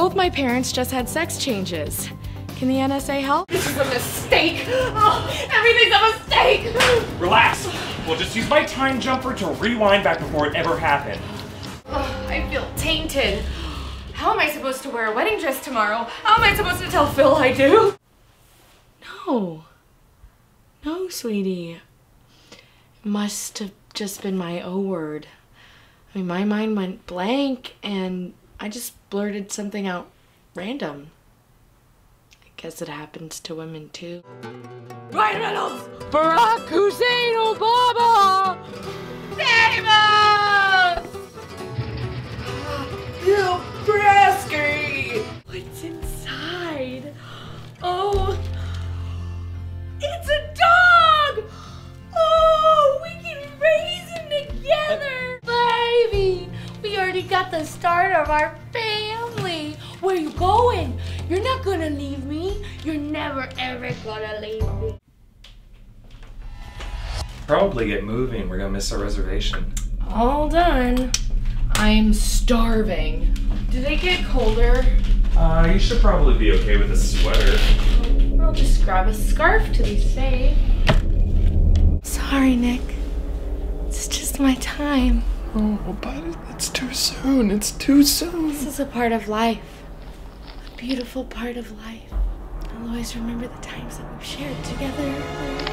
Both my parents just had sex changes. Can the NSA help? This is a mistake. Oh, everything's a mistake. Relax. We'll just use my time jumper to rewind back before it ever happened. Oh, I feel tainted. How am I supposed to wear a wedding dress tomorrow? How am I supposed to tell Phil I do? No. No, sweetie. It must have just been my O word. I mean, my mind went blank and I just blurted something out random. I guess it happens to women too. Ryan Reynolds! Barack Hussein we got the start of our family. Where you going? You're not gonna leave me. You're never ever gonna leave me. Probably get moving. We're gonna miss our reservation. all done. I'm starving. Do they get colder? Uh, you should probably be okay with a sweater. I'll just grab a scarf to be safe. Sorry, Nick. It's just my time. Oh, but it's too soon. It's too soon. This is a part of life. A beautiful part of life. I'll always remember the times that we've shared together.